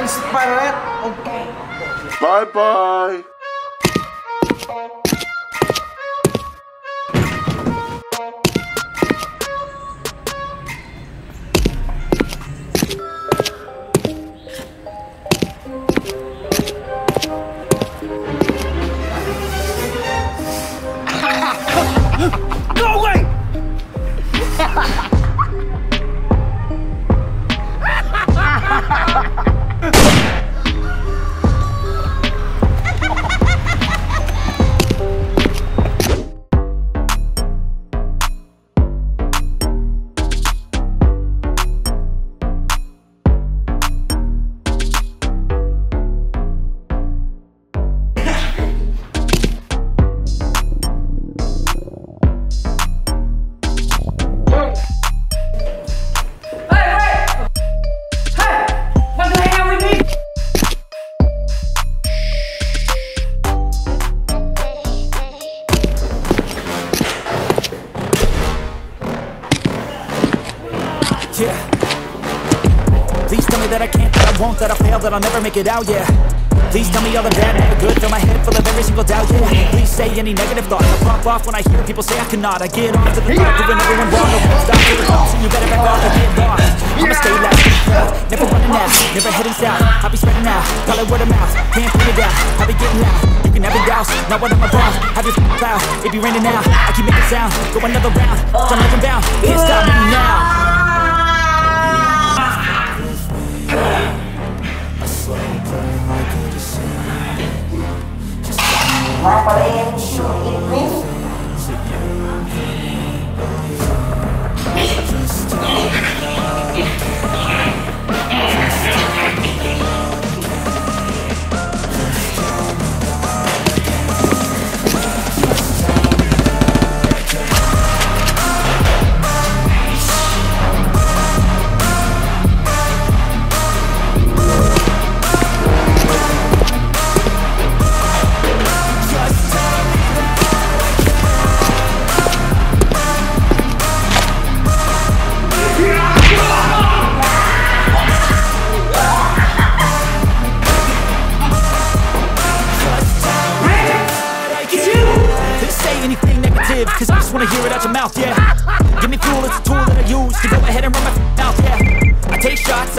Nice parrot. Okay. Bye-bye. That I'll never make it out, yeah. Please tell me all the bad, never good, fill my head full of every single doubt, yeah. Please say any negative thoughts, I pop off when I hear people say I cannot. I get off to the thought, doing everyone wrong, I won't stop till it comes, and you better back off or get lost. I'ma stay loud, never running out, never heading south. I'll be spreading out, call it word of mouth, can't put it out, I'll be getting loud. You can it douse, not what I'm about. Have your cloud, it be raining now. I keep making sound, go another round, so I'm never bound, can't stop me now. Please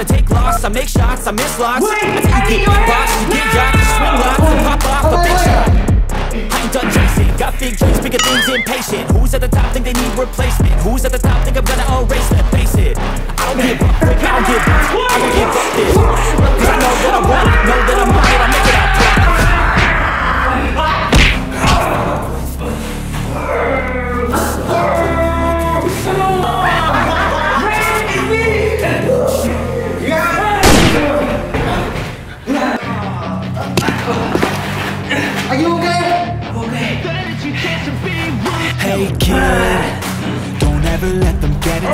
I take loss, I make shots, I miss lots. I take you get boxed, you get yachts, you swing lots, and pop off a big shot. I ain't done chasing, got big dreams, bigger things, impatient. Who's at the top think they need replacement? Who's at the top think I'm gonna erase them? Face it, I don't give up, quick, I don't give up, I don't give up this. Cause I know that I want it, know that I'm on it,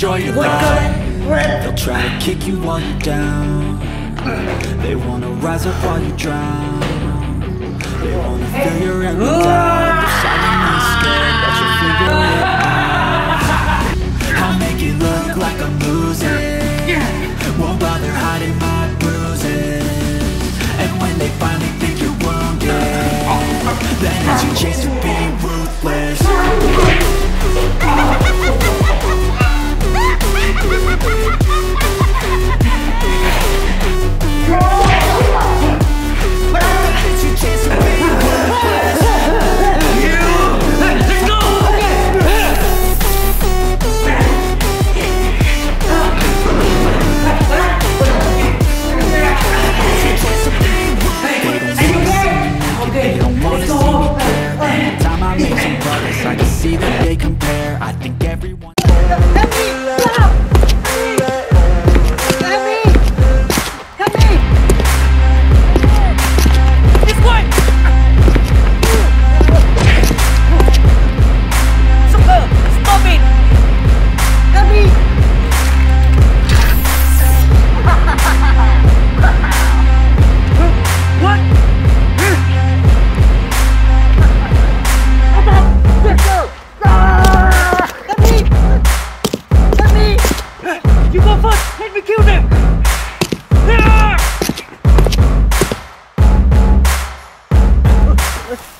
Enjoy your life They'll try to kick you while you're down. They wanna rise up while you drown. They wanna fill your every doubt They're silently scared that you'll figure it out. I'll make it look like I'm losing Won't bother hiding my bruises. And when they finally think you're wounded Then it's your chance to be ruthless with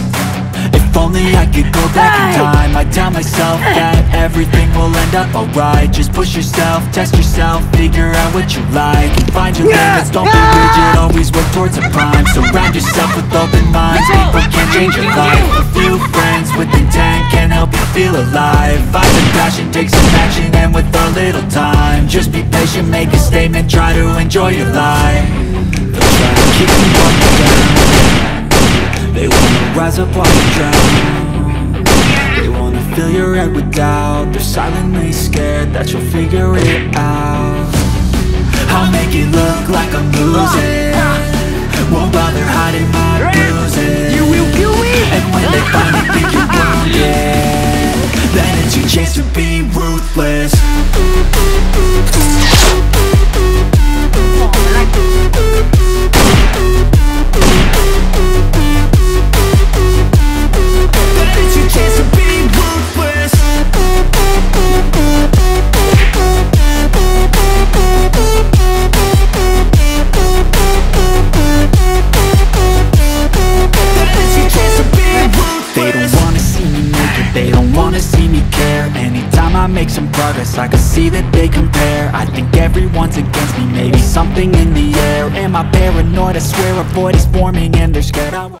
only I could go back in time. I'd tell myself that everything will end up alright. Just push yourself, test yourself, figure out what you like And find your limits, don't be ah! rigid, always work towards a prime. Surround yourself with open minds, people can change your life. A few friends with intent can help you feel alive. Find the passion, take some action, and with a little time Just be patient, make a statement, try to enjoy your life. They'll try to keep you on the they wanna rise up while you drown. They wanna fill your head with doubt. They're silently scared that you'll figure it out. I'll make it look like I'm losing. Won't bother hiding my bruises. You will kill me And when they finally think you're wounded Then it's your chance to be ruthless. Oh, but me care. Anytime I make some progress, I can see that they compare. I think everyone's against me, maybe something in the air. Am I paranoid? I swear a void is forming and they're scared I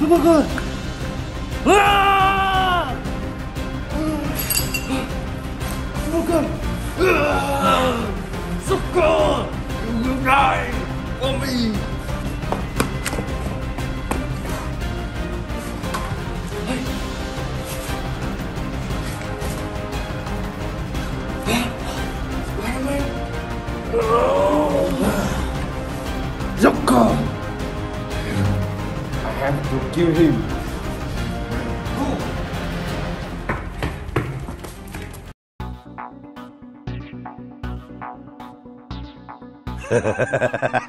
パパうわパパがうわそっかうらいおめえ kill him. Ha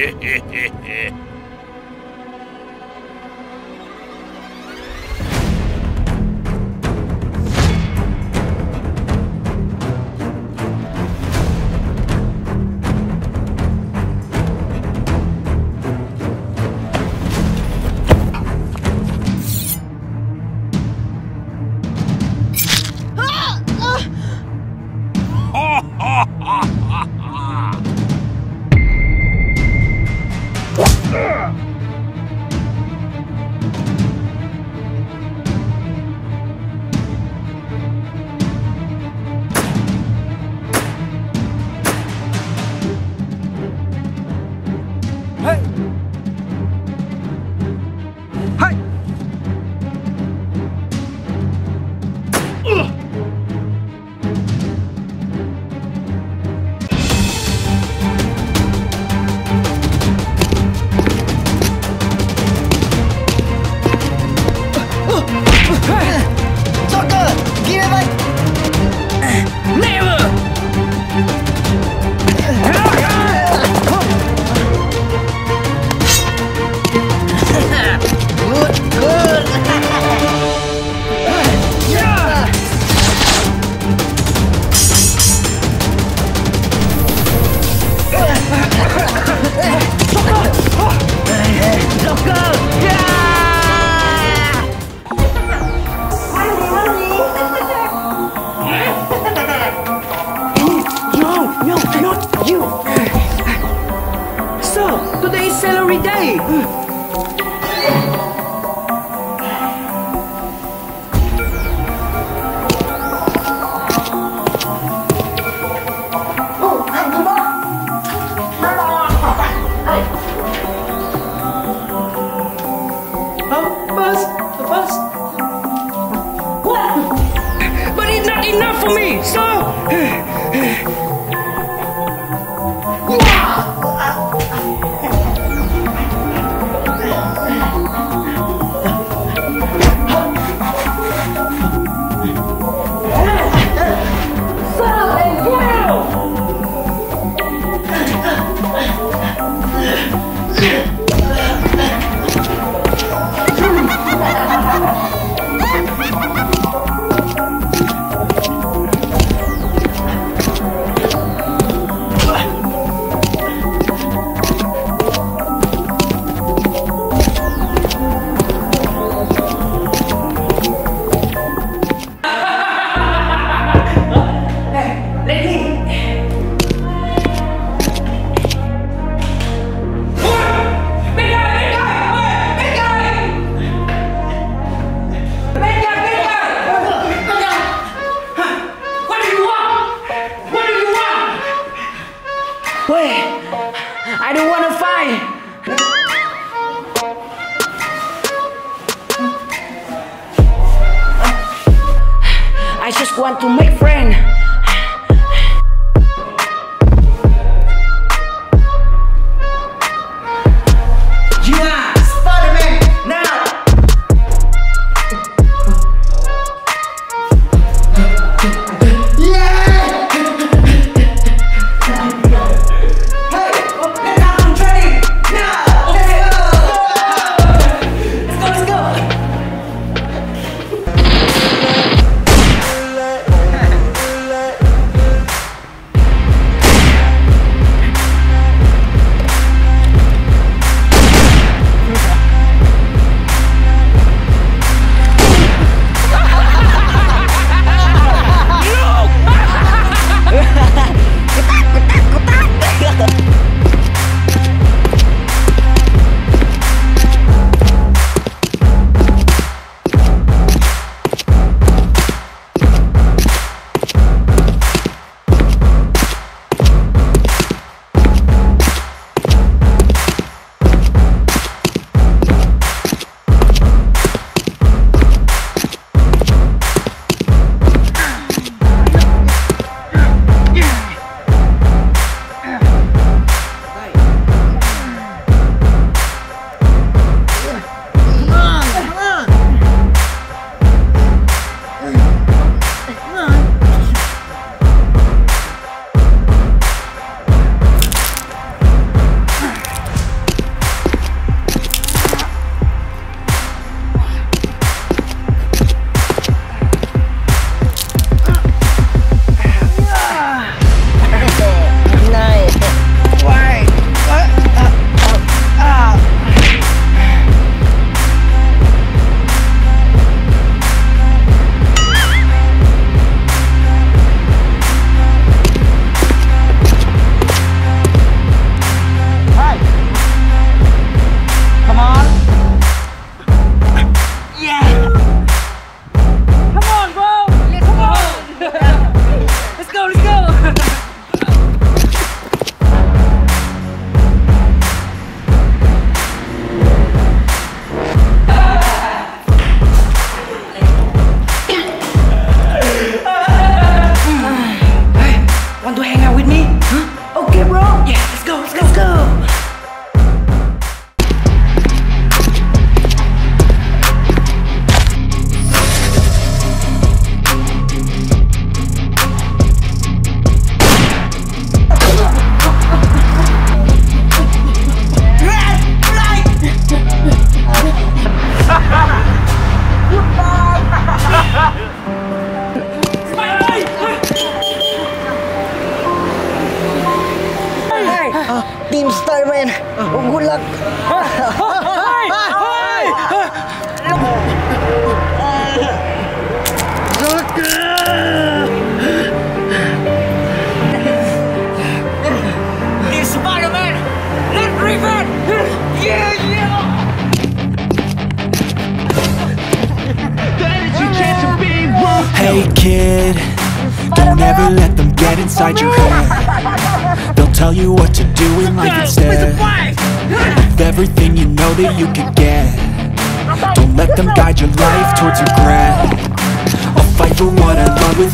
Yeah.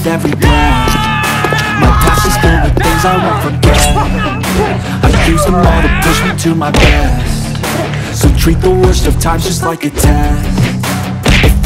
Every breath My past is filled with things I won't forget. I use them all to push me to my best. So treat the worst of times just like a test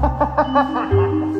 哈哈哈哈哈哈。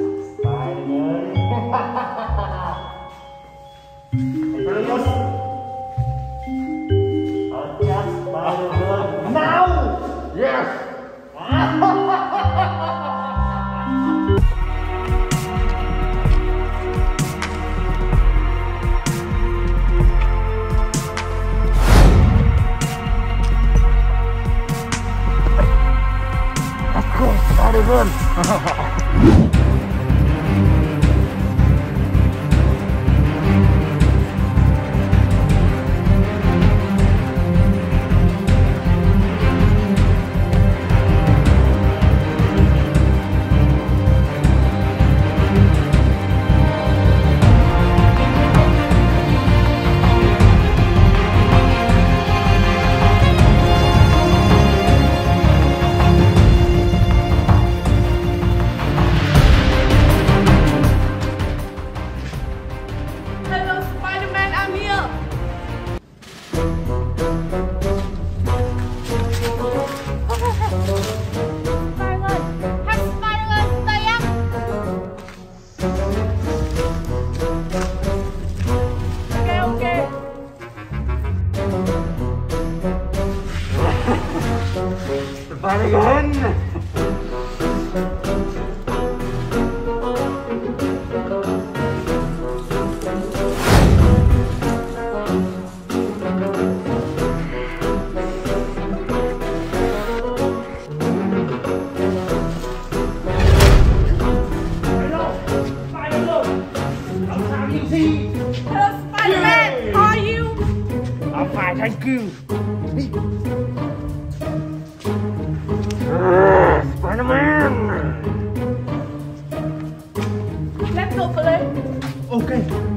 更多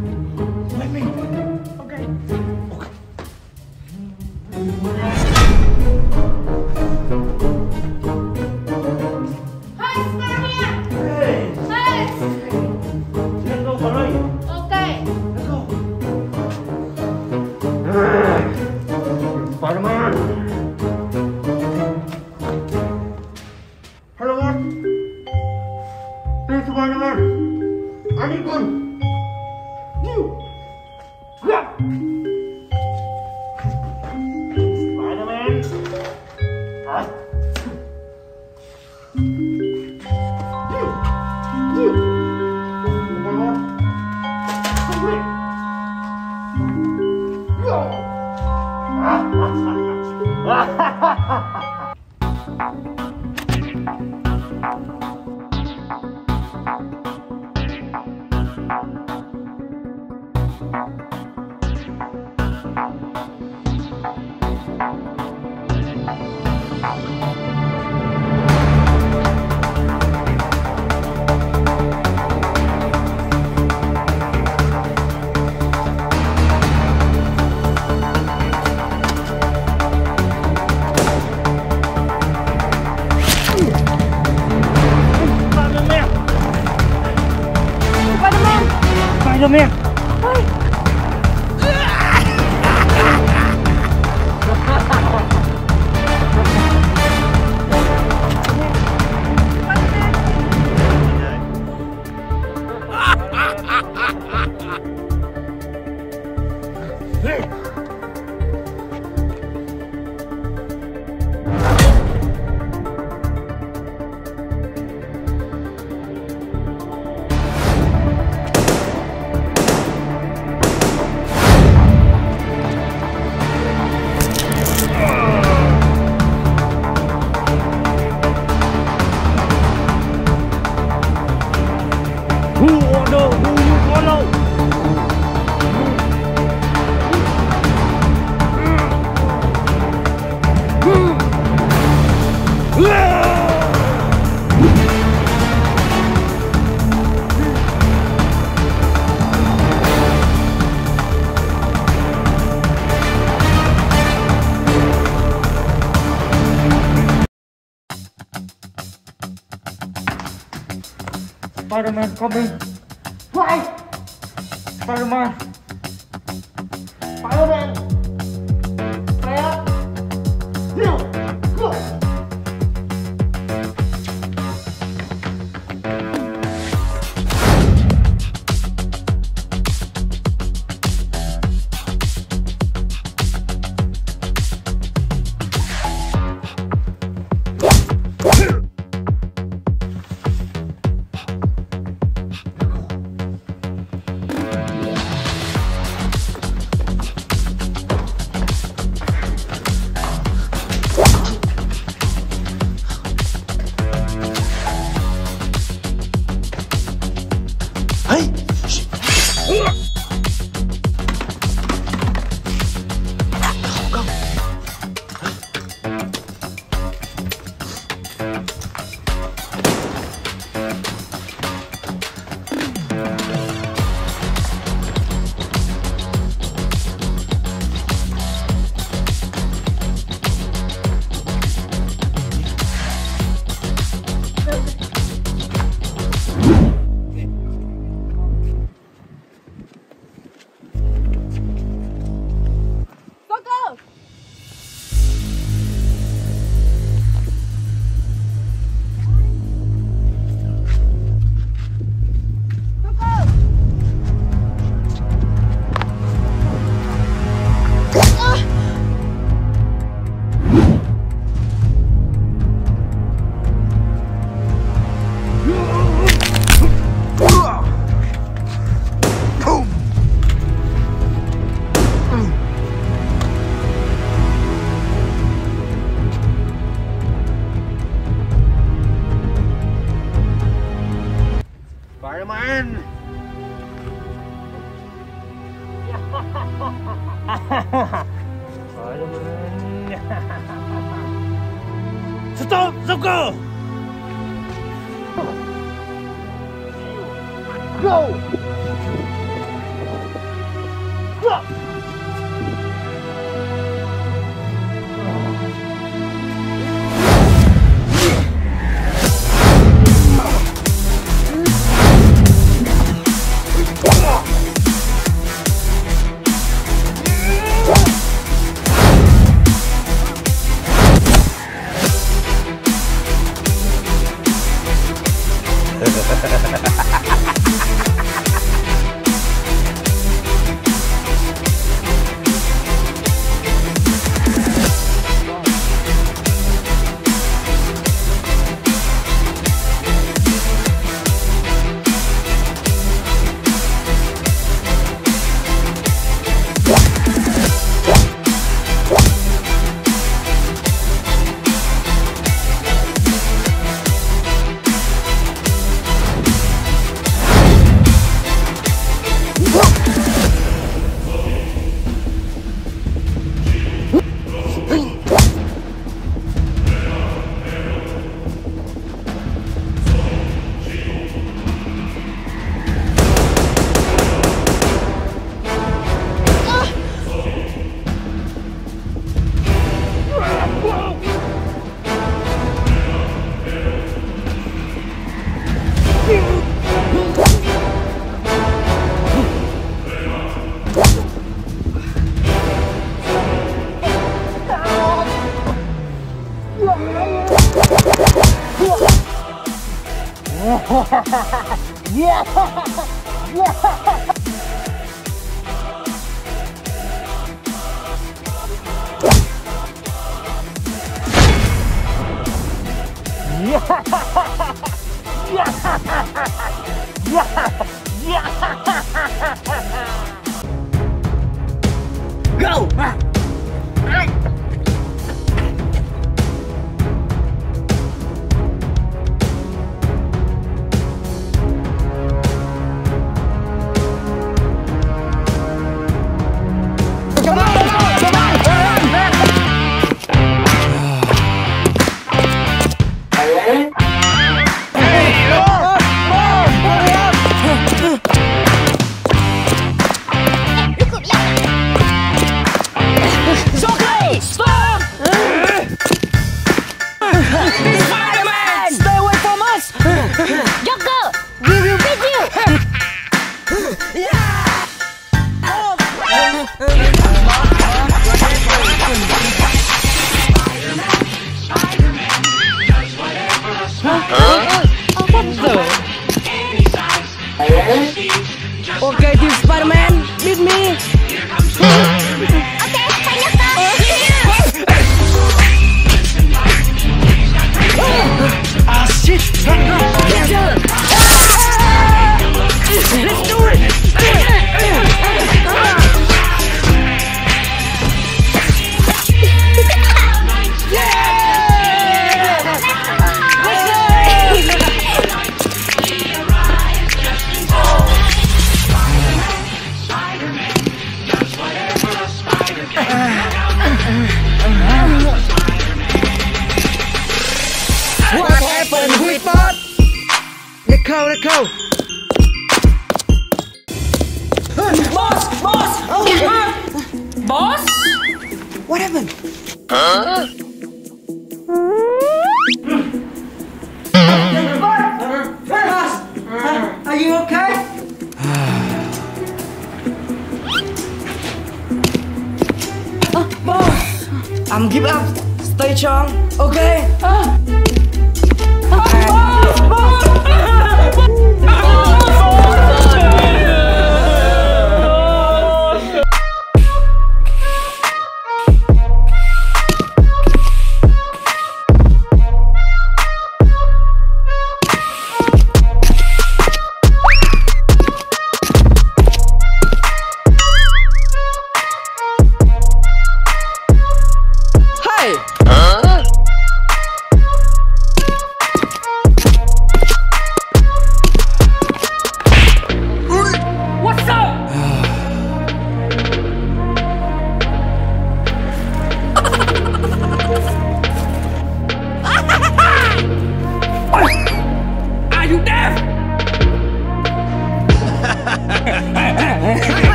Spider-Man coming.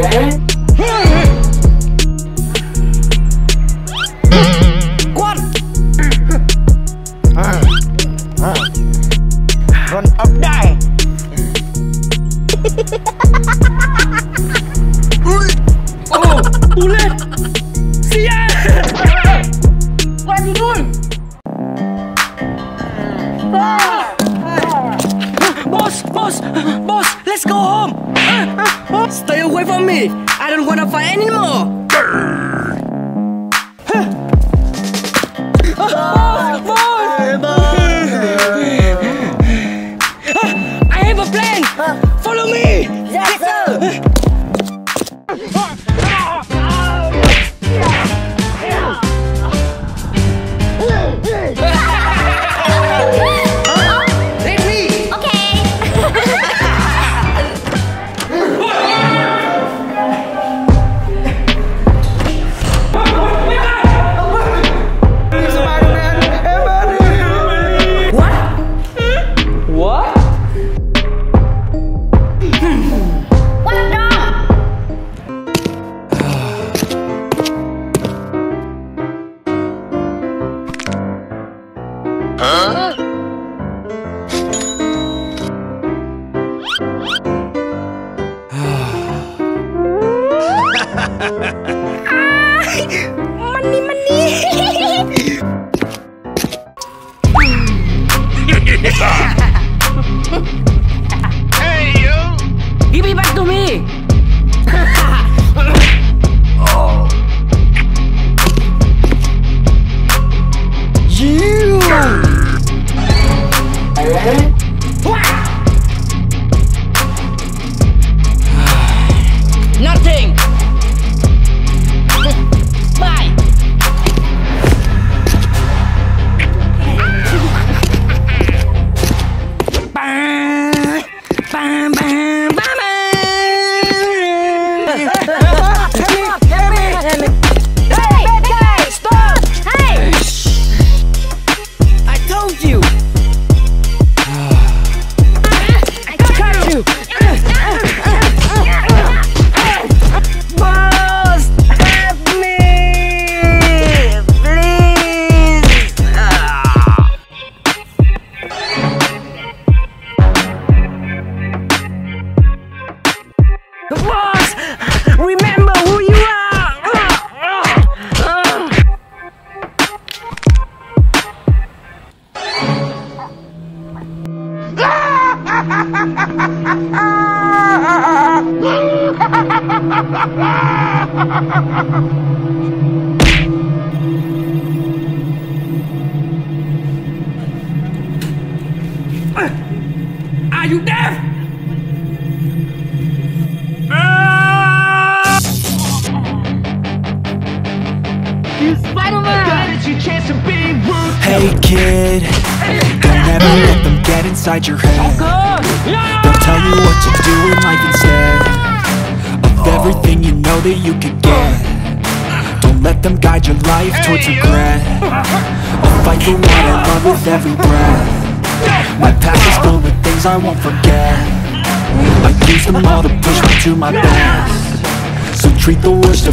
What?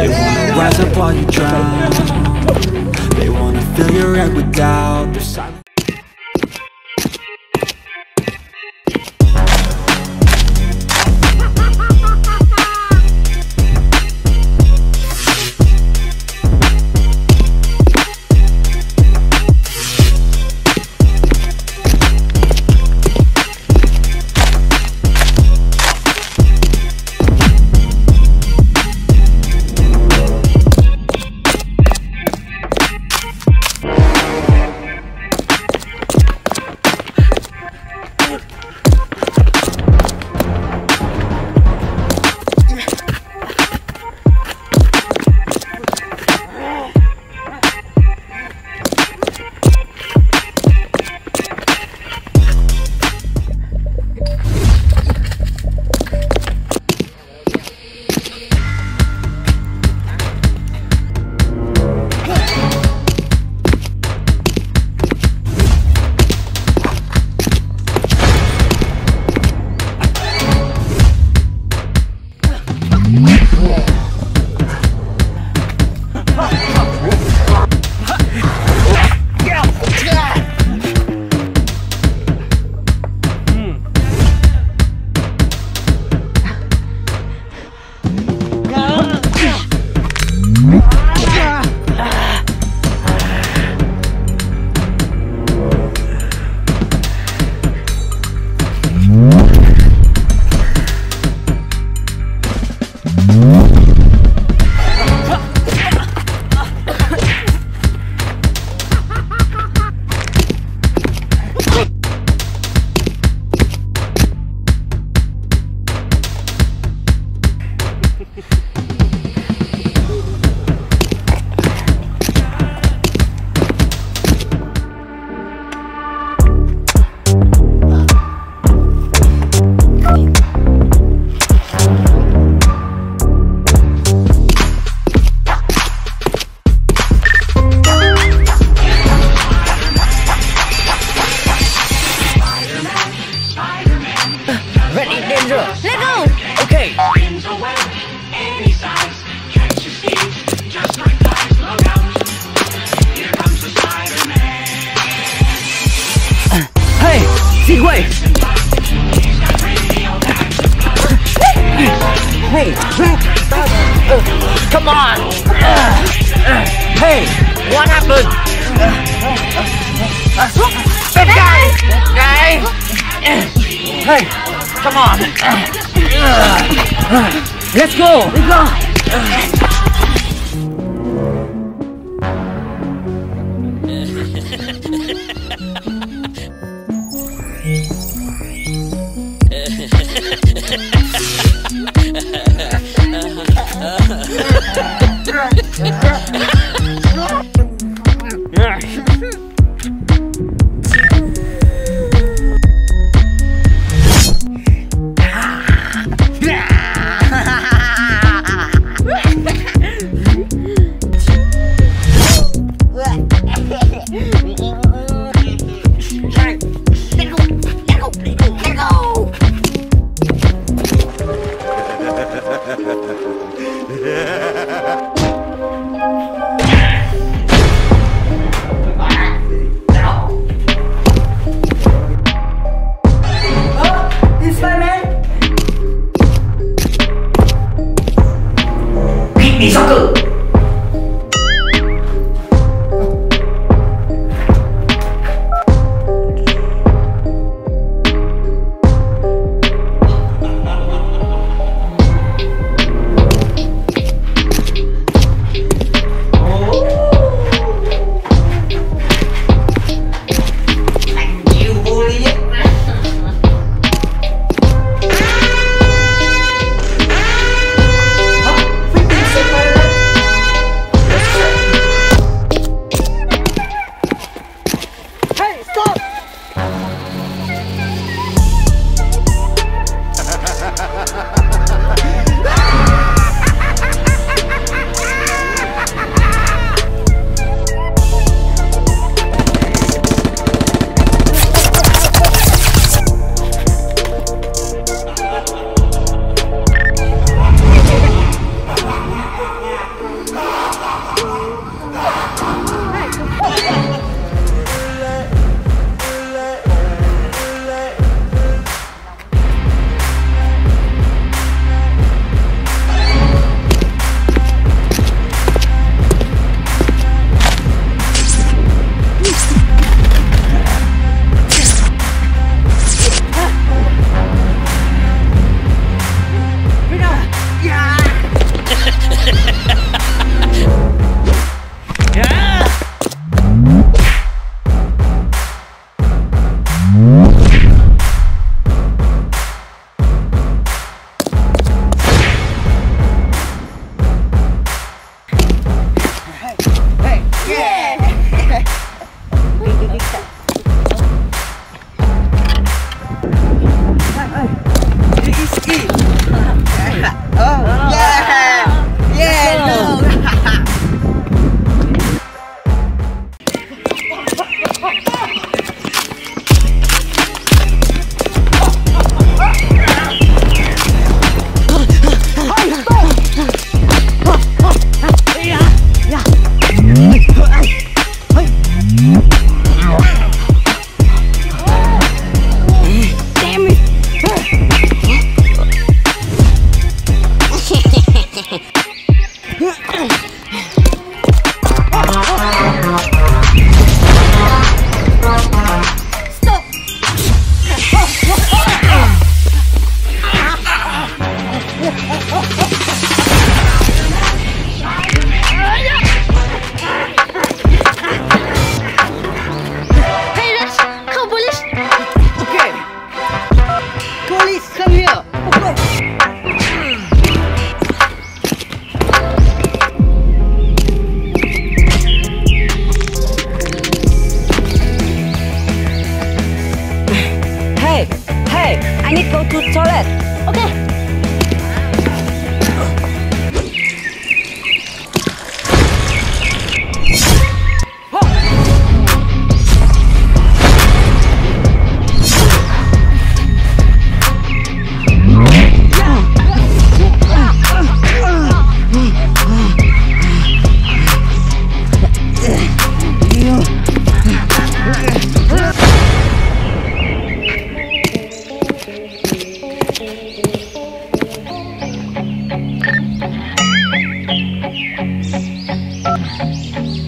they wanna rise up while you drown. They wanna fill your head with doubt. They're silent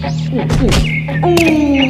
uh, uh, uh.